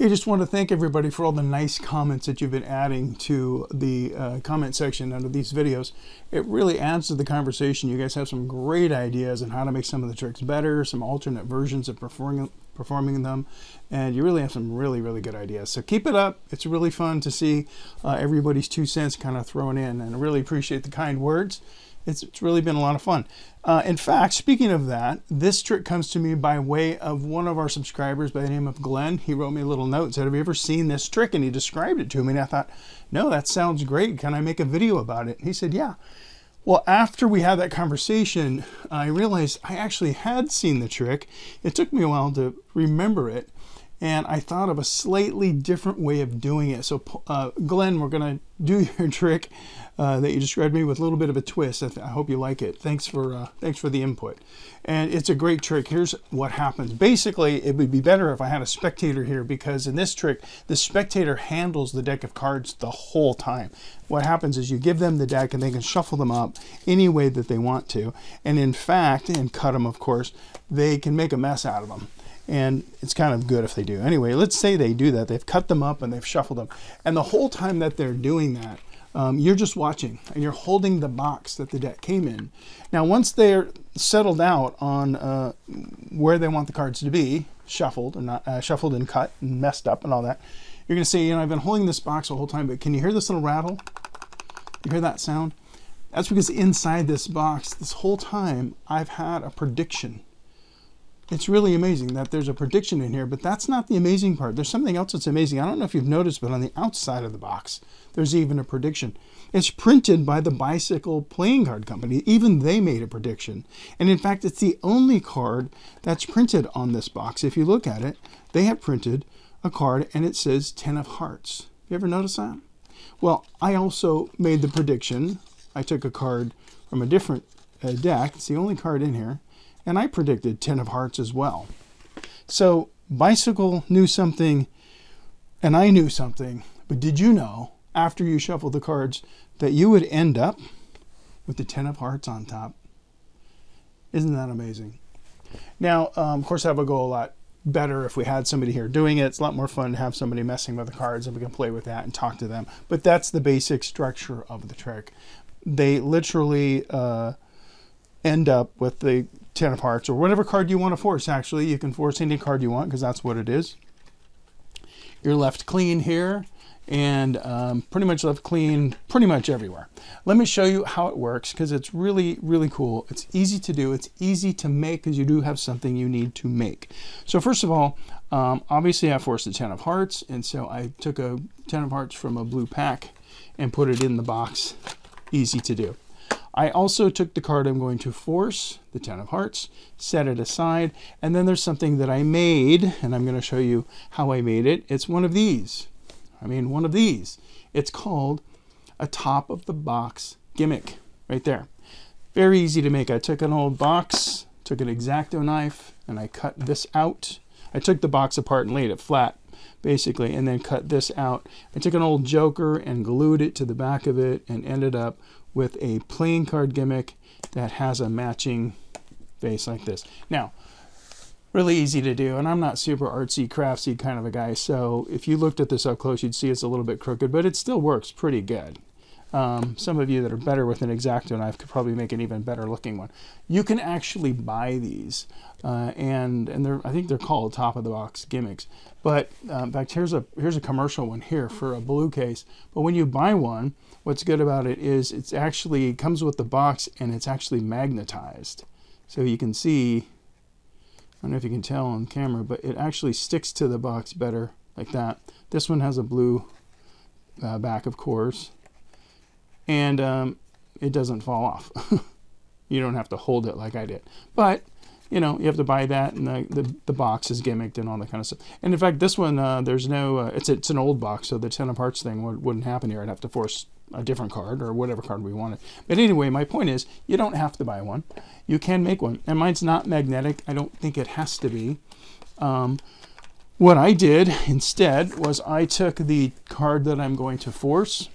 Hey, just want to thank everybody for all the nice comments that you've been adding to the uh, comment section under these videos. It really adds to the conversation. You guys have some great ideas on how to make some of the tricks better, some alternate versions of performing performing them, and you really have some really, really good ideas. So keep it up. It's really fun to see uh, everybody's two cents kind of thrown in, and I really appreciate the kind words. It's, it's really been a lot of fun. Uh, in fact, speaking of that, this trick comes to me by way of one of our subscribers by the name of Glen. He wrote me a little note, said, have you ever seen this trick? And he described it to me, and I thought, no, that sounds great. Can I make a video about it? And he said, yeah. Well, after we had that conversation, I realized I actually had seen the trick. It took me a while to remember it, and I thought of a slightly different way of doing it. So, uh, Glen, we're going to do your trick uh, that you described me with a little bit of a twist. I, I hope you like it. Thanks for uh, thanks for the input. And it's a great trick. Here's what happens. Basically, it would be better if I had a spectator here because in this trick, the spectator handles the deck of cards the whole time. What happens is you give them the deck and they can shuffle them up any way that they want to. And in fact, and cut them, of course, they can make a mess out of them and it's kind of good if they do. Anyway, let's say they do that. They've cut them up and they've shuffled them. And the whole time that they're doing that, um, you're just watching and you're holding the box that the deck came in. Now, once they're settled out on uh, where they want the cards to be, shuffled and not uh, shuffled and cut and messed up and all that, you're going to say, you know, I've been holding this box the whole time, but can you hear this little rattle? You hear that sound? That's because inside this box, this whole time, I've had a prediction it's really amazing that there's a prediction in here, but that's not the amazing part. There's something else that's amazing. I don't know if you've noticed, but on the outside of the box, there's even a prediction. It's printed by the Bicycle Playing Card Company. Even they made a prediction. And in fact, it's the only card that's printed on this box. If you look at it, they have printed a card and it says 10 of hearts. You ever notice that? Well, I also made the prediction. I took a card from a different uh, deck. It's the only card in here and I predicted 10 of hearts as well. So Bicycle knew something, and I knew something, but did you know, after you shuffled the cards, that you would end up with the 10 of hearts on top? Isn't that amazing? Now, um, of course, that would go a lot better if we had somebody here doing it. It's a lot more fun to have somebody messing with the cards and we can play with that and talk to them. But that's the basic structure of the trick. They literally uh, end up with the Ten of Hearts or whatever card you want to force, actually. You can force any card you want because that's what it is. You're left clean here and um, pretty much left clean pretty much everywhere. Let me show you how it works because it's really, really cool. It's easy to do. It's easy to make because you do have something you need to make. So first of all, um, obviously I forced a 10 of hearts and so I took a 10 of hearts from a blue pack and put it in the box. Easy to do. I also took the card I'm going to force, the Ten of Hearts, set it aside, and then there's something that I made, and I'm going to show you how I made it. It's one of these. I mean, one of these. It's called a top of the box gimmick, right there. Very easy to make. I took an old box, took an X-Acto knife, and I cut this out. I took the box apart and laid it flat, basically, and then cut this out. I took an old joker and glued it to the back of it and ended up with a playing card gimmick that has a matching face like this. Now, really easy to do, and I'm not super artsy, craftsy kind of a guy, so if you looked at this up close, you'd see it's a little bit crooked, but it still works pretty good. Um, some of you that are better with an X-Acto knife could probably make an even better looking one. You can actually buy these, uh, and and they're I think they're called top of the box gimmicks. But uh, in fact, here's a here's a commercial one here for a blue case. But when you buy one, what's good about it is it's actually it comes with the box and it's actually magnetized. So you can see, I don't know if you can tell on camera, but it actually sticks to the box better like that. This one has a blue uh, back, of course, and um, it doesn't fall off. you don't have to hold it like I did. But you know, you have to buy that, and the, the, the, box is gimmicked and all that kind of stuff. And in fact, this one, uh, there's no, uh, it's it's an old box, so the Ten of Hearts thing would, wouldn't happen here. I'd have to force a different card or whatever card we wanted. But anyway, my point is, you don't have to buy one. You can make one. And mine's not magnetic. I don't think it has to be. Um, what I did instead was I took the card that I'm going to force,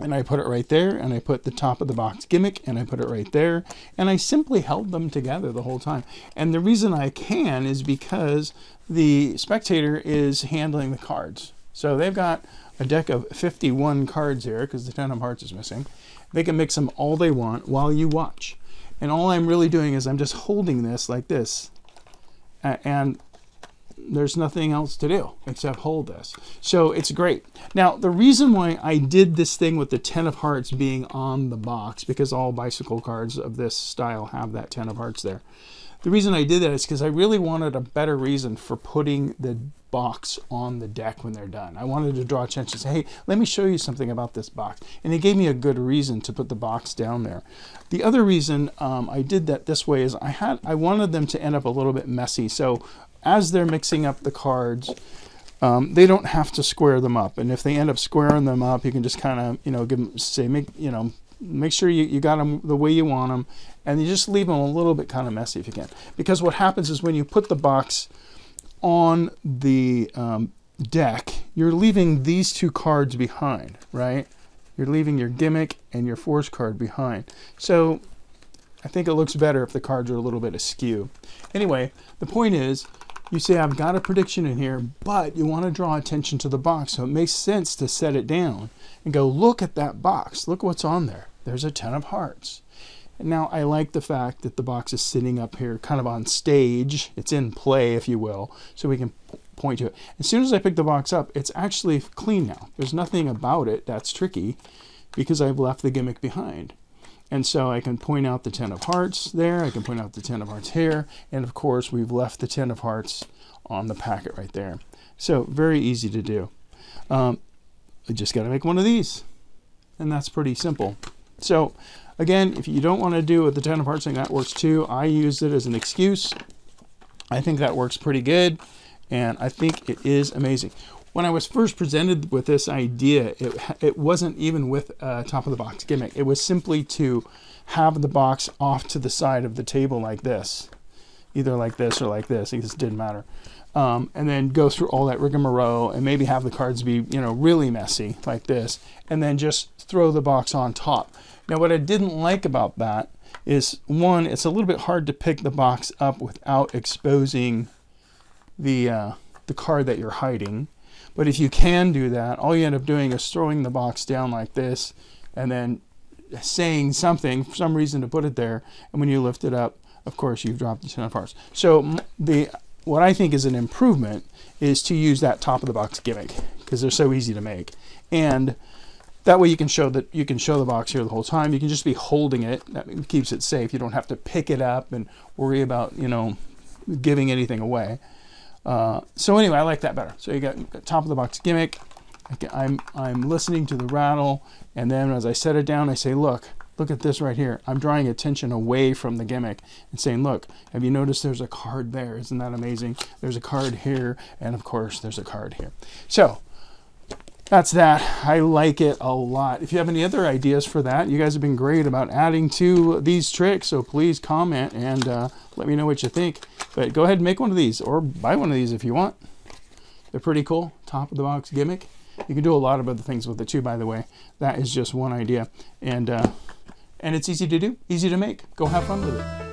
and I put it right there and I put the top of the box gimmick and I put it right there and I simply held them together the whole time. And the reason I can is because the spectator is handling the cards. So they've got a deck of 51 cards here because the 10 of hearts is missing. They can mix them all they want while you watch. And all I'm really doing is I'm just holding this like this. And there's nothing else to do except hold this. So it's great. Now, the reason why I did this thing with the 10 of hearts being on the box, because all bicycle cards of this style have that 10 of hearts there. The reason I did that is because I really wanted a better reason for putting the box on the deck when they're done. I wanted to draw attention, say, hey, let me show you something about this box. And it gave me a good reason to put the box down there. The other reason um, I did that this way is I had I wanted them to end up a little bit messy. So as they're mixing up the cards, um, they don't have to square them up. And if they end up squaring them up, you can just kind of, you know, give them, say, make, you know, make sure you, you got them the way you want them. And you just leave them a little bit kind of messy if you can. Because what happens is when you put the box on the um, deck, you're leaving these two cards behind, right? You're leaving your gimmick and your force card behind. So I think it looks better if the cards are a little bit askew. Anyway, the point is, you say, I've got a prediction in here, but you want to draw attention to the box. So it makes sense to set it down and go, look at that box. Look what's on there. There's a 10 of hearts. Now I like the fact that the box is sitting up here kind of on stage. It's in play, if you will, so we can point to it. As soon as I pick the box up, it's actually clean now. There's nothing about it that's tricky because I've left the gimmick behind. And so I can point out the 10 of hearts there, I can point out the 10 of hearts here, and of course we've left the 10 of hearts on the packet right there. So very easy to do. Um, I just got to make one of these, and that's pretty simple. So again, if you don't want to do it with the 10 of hearts thing, that works too. I use it as an excuse. I think that works pretty good, and I think it is amazing when I was first presented with this idea, it, it wasn't even with a top of the box gimmick. It was simply to have the box off to the side of the table like this, either like this or like this. It just didn't matter. Um, and then go through all that rigmarole and maybe have the cards be, you know, really messy like this, and then just throw the box on top. Now, what I didn't like about that is one, it's a little bit hard to pick the box up without exposing the uh, the card that you're hiding. But if you can do that, all you end up doing is throwing the box down like this and then saying something, for some reason to put it there. And when you lift it up, of course, you've dropped the 10 of hearts. So the what I think is an improvement is to use that top of the box gimmick because they're so easy to make. And that way you can show that you can show the box here the whole time. You can just be holding it. That keeps it safe. You don't have to pick it up and worry about, you know, giving anything away. Uh, so anyway, I like that better. So you got top of the box gimmick. I'm, I'm listening to the rattle, and then as I set it down, I say, look, look at this right here. I'm drawing attention away from the gimmick and saying, look, have you noticed there's a card there? Isn't that amazing? There's a card here, and of course, there's a card here. So that's that. I like it a lot. If you have any other ideas for that, you guys have been great about adding to these tricks, so please comment and uh, let me know what you think. But go ahead and make one of these or buy one of these if you want. They're pretty cool. Top of the box gimmick. You can do a lot of other things with it too, by the way. That is just one idea. And, uh, and it's easy to do, easy to make. Go have fun with it.